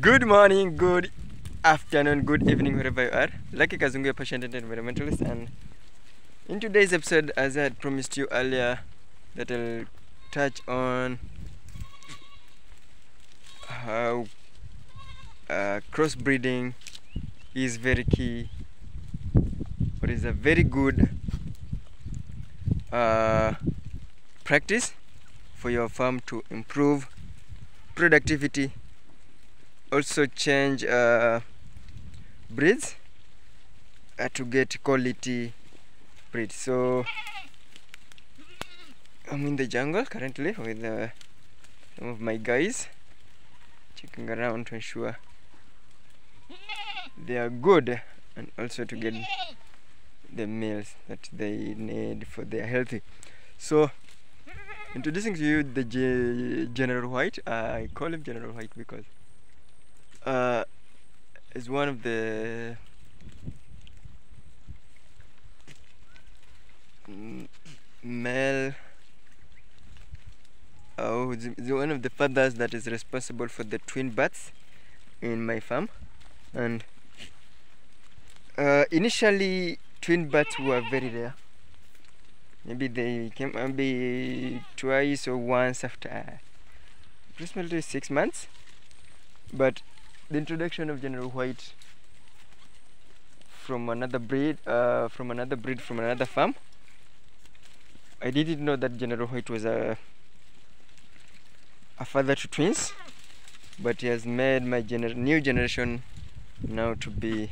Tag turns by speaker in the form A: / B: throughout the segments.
A: Good morning, good afternoon, good evening, wherever you are. Lucky Kazungu, a patient and environmentalist, and in today's episode, as I had promised you earlier, that I'll touch on how uh, crossbreeding is very key, or is a very good uh, practice for your farm to improve productivity also change uh, breeds uh, to get quality breeds so i'm in the jungle currently with uh, some of my guys checking around to ensure they are good and also to get the meals that they need for their healthy so introducing to you the G- general white. I call him general white because uh, is one of the male oh the, one of the fathers that is responsible for the twin bats in my farm? And uh, initially twin bats were very rare. Maybe they came maybe twice or once after approximately six months. But the introduction of general white from another breed uh, from another breed from another farm. I didn't know that general white was a a father to twins but he has made my gener- new generation now to be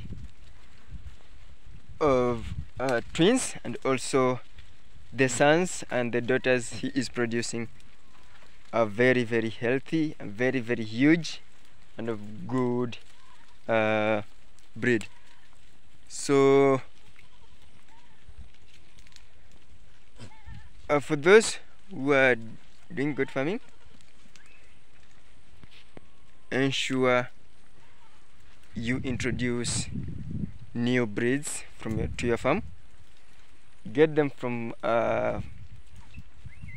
A: of uh, twins and also the sons and the daughters he is producing are very very healthy and very very huge and of good uh, breed. So uh, for those who are doing good farming ensure you introduce new breeds from your, to your farm. Get them from uh,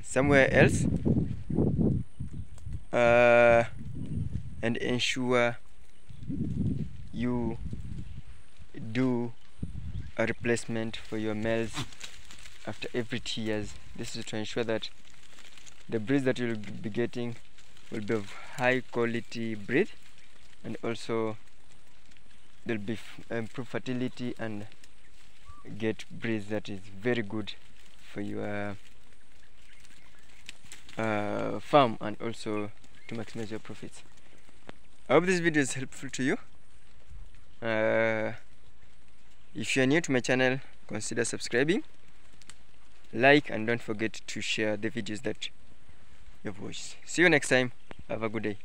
A: somewhere else. Uh, and ensure you do a replacement for your males after every two years. This is to ensure that the breeds that you'll be getting will be of high quality breed and also there'll be f- improved fertility and get breeds that is very good for your uh, farm and also to maximize your profits I hope this video is helpful to you. Uh, if you are new to my channel, consider subscribing, like, and don't forget to share the videos that you've watched. See you next time. Have a good day.